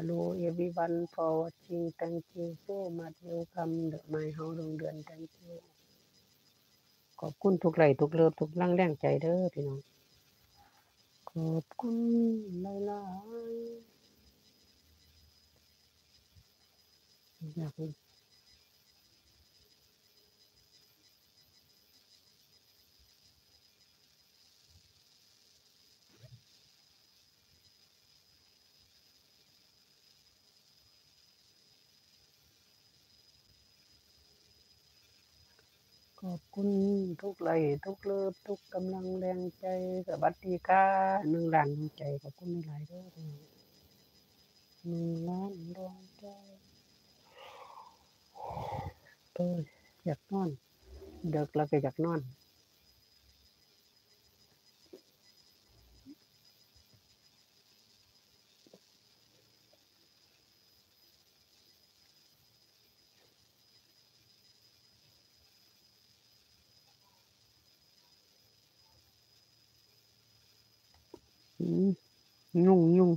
Hello everyone for watching. Thank you so much. Welcome to my house โรงเดือน Thank you. ขอบคุณทุกไหลทุกเลิฟทุกร่างแรงใจเด้อพี่น้อง ขอบคุณหลายๆอยาก ขอบคุณทุกไลทุกเลิฟทุกกำลังแรงใจสวัสดีค่ะหนึ่งล้านดวงใจขอบคุณหลายด้อพี่น้องหนึ่งล้านดวงใจเอออยากนอนเด็กแล้วก็อยากนอน ยุ่งยุ่ง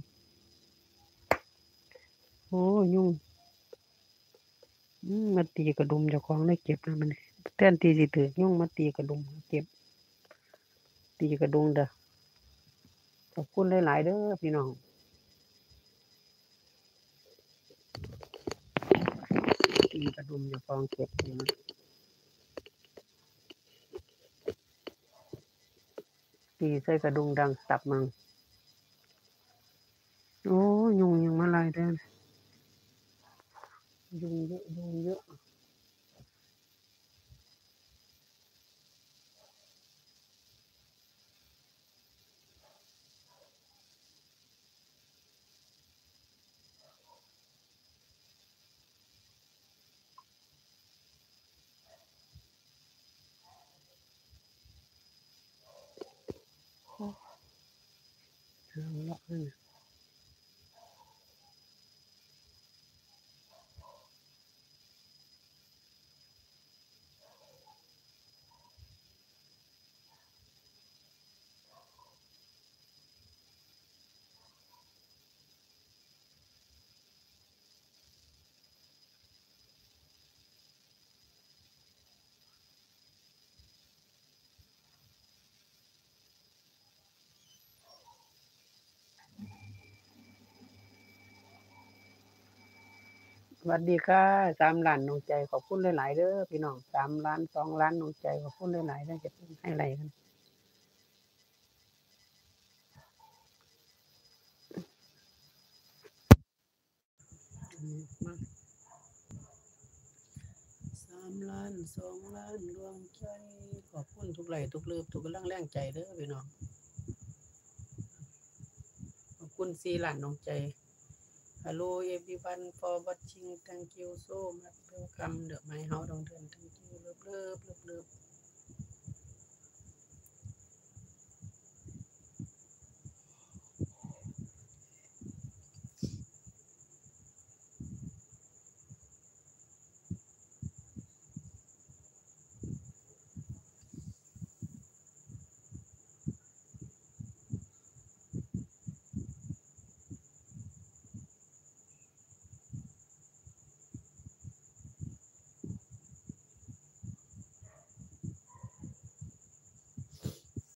โอ้ยุ่งมาตีกระดุมเจ้าของเลยเจ็บแล้วมันแทนที่สิถือยุ่งมาตีกระดุมเจ็บ ตีกระดุมเด้อขอบคุณหลายๆเด้อพี่น้องตีกระดุมเจ้าของเจ็บนี่นะตีใส่กระดุมดังตับมัง โอ้ยุ่งยังมาลายเด้อยุ่งเยอะยุ่งเยอะเอาละนั่นน่ วัสดีค่ะสามล้านดวงใจขอบคุณหลายๆเด้อพี่น้องสามล้านสองล้านดวงใจขอบคุณหลายๆได้จะให้อะไรกันสามล้านสองล้านดวงใจ ขอบคุณทุกไหลทุกเลิฟทุกกำลังแรงใจเด้อพี่น้อง ขอบคุณสี่ล้านดวงใจ Hello everyone for watching. Thank you so much. Welcome the my house ดวงเดือน Thank you. Love love love love